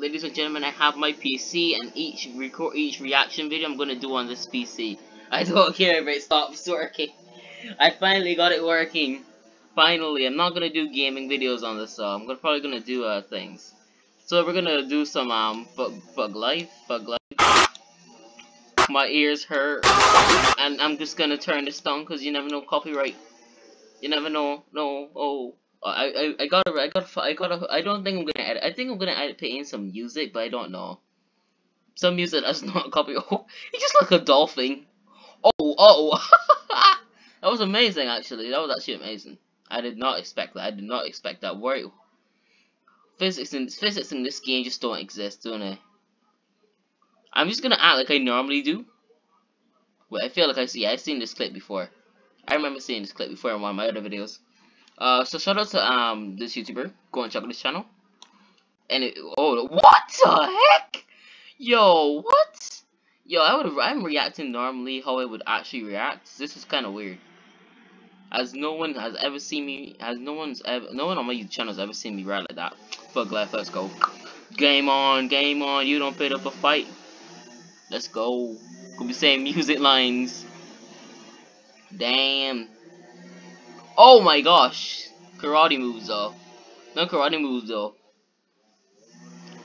ladies and gentlemen, I have my PC, and each record, each reaction video I'm gonna do on this PC. I don't care if it stops working. I finally got it working. Finally, I'm not gonna do gaming videos on this, so I'm gonna, probably gonna do uh, things. So we're gonna do some um bug, thug life, thug life. My ears hurt, and I'm just gonna turn this down because you never know copyright. You never know. No. Oh. I I I gotta I gotta I gotta I don't think I'm gonna edit. I think I'm gonna edit put in some music, but I don't know. Some music that's not copy. Oh, he just like a dolphin. Oh oh. that was amazing actually. That was actually amazing. I did not expect that. I did not expect that. Where physics in physics in this game just don't exist, don't they? I'm just gonna act like I normally do. Wait, I feel like I see. I've seen this clip before. I remember seeing this clip before in one of my other videos. Uh, so shout out to um this YouTuber. Go and check out his channel. And it, oh, what the heck? Yo, what? Yo, I would I'm reacting normally how I would actually react. This is kind of weird. As no one has ever seen me, as no one's ever, no one on my YouTube channel has ever seen me react like that. Fuck life, let's go. Game on, game on. You don't put up a fight. Let's go. Could be saying music lines. Damn. Oh my gosh. Karate moves though. No karate moves though.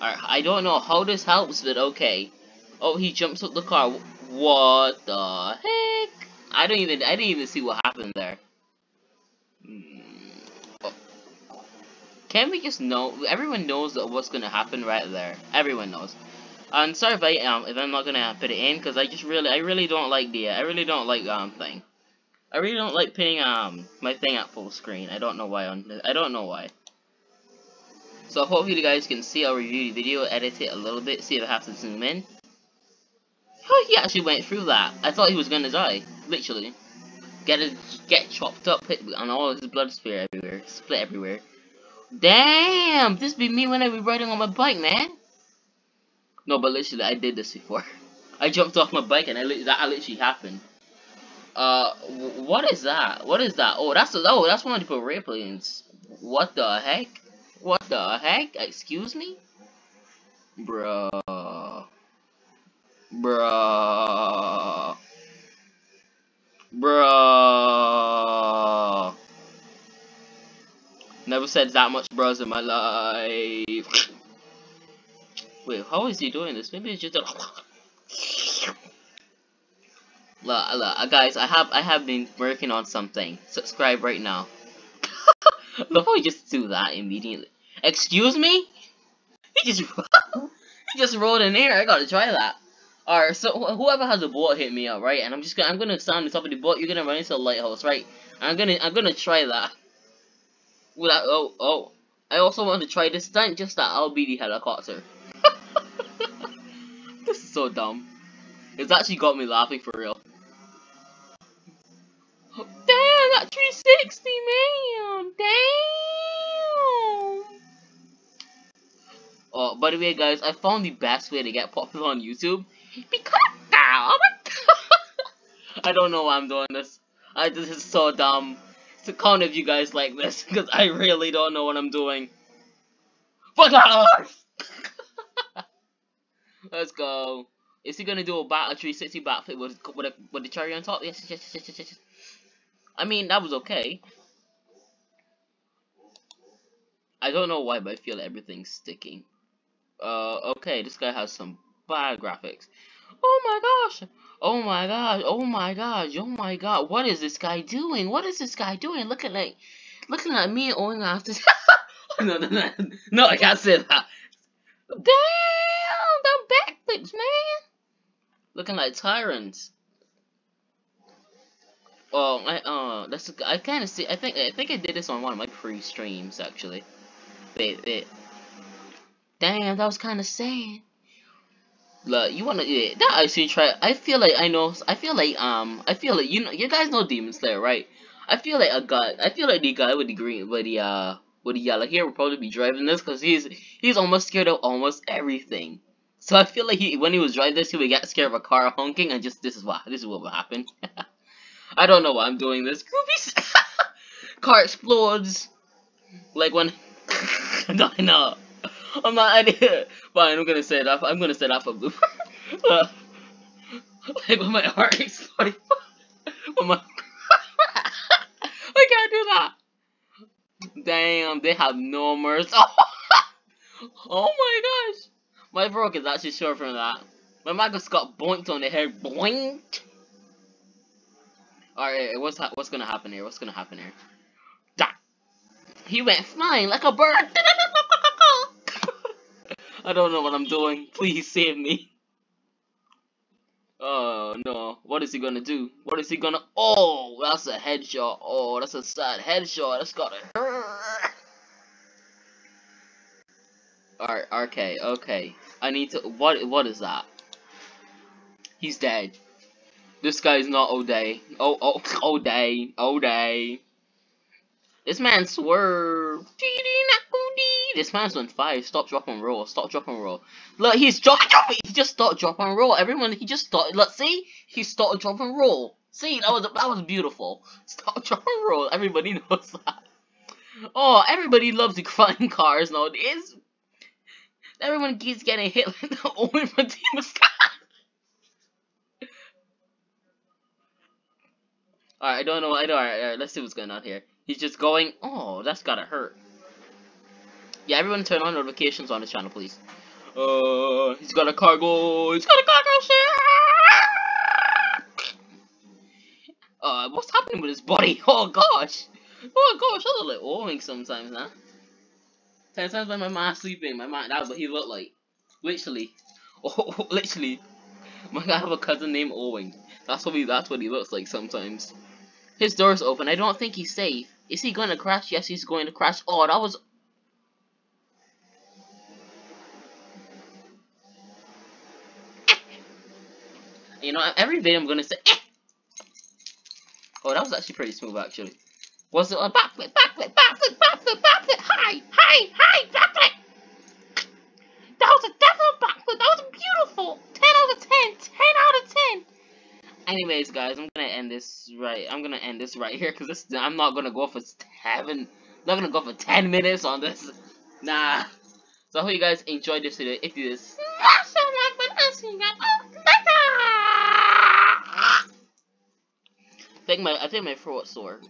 Alright, I don't know how this helps, but okay. Oh, he jumps up the car. What the heck? I don't even I didn't even see what happened there. Hmm. Oh. Can we just know? Everyone knows what's gonna happen right there. Everyone knows. And sorry if I um if I'm not gonna put it in because I just really I really don't like the I really don't like um thing. I really don't like putting um my thing at full screen. I don't know why on I don't know why. So hopefully you guys can see I'll review the video, edit it a little bit, see if I have to zoom in. Oh, he actually went through that. I thought he was gonna die, literally. Get get chopped up, and all his blood sphere everywhere, split everywhere. Damn, this be me when I be riding on my bike, man. No, but literally, I did this before. I jumped off my bike and I that literally happened. Uh, what is that? What is that? Oh, that's oh, that's one of the parade. What the heck? What the heck? Excuse me, bruh, bruh, bruh. Never said that much bros in my life. Wait, how is he doing this? Maybe it's just a Look, look, uh, guys, I have I have been working on something. Subscribe right now. Look how he just do that immediately. Excuse me? He just he just rolled in air. I gotta try that. Alright, so wh whoever has a boat hit me up, right? And I'm just gonna I'm gonna stand on top of the boat. You're gonna run into the lighthouse, right? And I'm gonna I'm gonna try that. Without oh oh, I also want to try this stunt. Just that I'll be the helicopter. this is so dumb. It's actually got me laughing for real. 360, man. Damn. Oh, by the way, guys, I found the best way to get popular on YouTube. Because now, oh my god. I don't know why I'm doing this. I this is so dumb. So count if you guys like this, because I really don't know what I'm doing. Fuck off! Let's go. Is he gonna do a battle 360 backflip with with, a, with the cherry on top? Yes, yes, yes, yes, yes, yes. I mean, that was okay. I don't know why, but I feel everything's sticking. Uh, okay, this guy has some bad graphics. Oh my gosh! Oh my gosh! Oh my gosh! Oh my god! What is this guy doing? What is this guy doing? Looking like, looking at me going after. no, no, no, no! I can't say that. Damn! The backflips, man! Looking like tyrants. Oh, I uh, that's I kind of see. I think I think I did this on one of my pre-streams actually. Wait, wait. Damn, that was kind of sad. Look, you wanna yeah, that actually try. I feel like I know. I feel like um. I feel like you know. You guys know Demon Slayer, right? I feel like a guy. I feel like the guy with the green, with the uh, with the yellow hair will probably be driving this because he's he's almost scared of almost everything. So I feel like he when he was driving this, he would get scared of a car honking and just this is what this is what would happen. I don't know why I'm doing this. Groupie car explodes. Like when no, no. I'm not. I did. Fine. I'm gonna say that. I'm gonna say that for blooper. uh, like when my heart exploded. when my I can't do that. Damn, they have no mercy. oh my gosh. My broke is actually short from that. My Magus got boinked on the head. Boinked. Alright, what's what's gonna happen here? What's gonna happen here? Da! He went flying like a bird. I don't know what I'm doing. Please save me. Oh no. What is he gonna do? What is he gonna Oh that's a headshot. Oh that's a sad headshot. That's gotta. Alright, okay, okay. I need to what what is that? He's dead. This guy's not O'Day. Oh oh O'Day. O'Day. This man swerved. This man's on fire. Stop, drop, and roll. Stop, drop, and roll. Look, he's drop, drop. He just stopped, drop, and roll. Everyone, he just started. Look, see, he started, drop, and roll. See, that was that was beautiful. Stop, drop, and roll. Everybody knows that. Oh, everybody loves the flying cars nowadays. Everyone keeps getting hit like the Owen from Team Sky. Alright, I don't know. I don't. Alright, alright, let's see what's going on here. He's just going. Oh, that's gotta hurt. Yeah, everyone turn on notifications on this channel, please. Uh, he's got a cargo. He's got a cargo ship. Uh, what's happening with his body? Oh gosh. Oh gosh, I look like Owing sometimes now. Ten times when my mom's sleeping, my mom, that's what he looked like. Literally. Oh, literally. My I have a cousin named Owing. That's what he, that's what he looks like sometimes. His door's open. I don't think he's safe. Is he going to crash? Yes, he's going to crash. Oh, that was You know, every video I'm gonna say, eh! Oh, that was actually pretty smooth, actually. Was it a backflip, backflip, backflip, hi, hi, hi, backflip! That was a definite backflip, that was beautiful! 10 out of 10, 10 out of 10! Anyways, guys, I'm gonna end this right, I'm gonna end this right here, because this, I'm not gonna go for 7, I'm not gonna go for 10 minutes on this. Nah. So I hope you guys enjoyed this video. If you did, smash that like button, I'll see you guys think my I think my throat sore.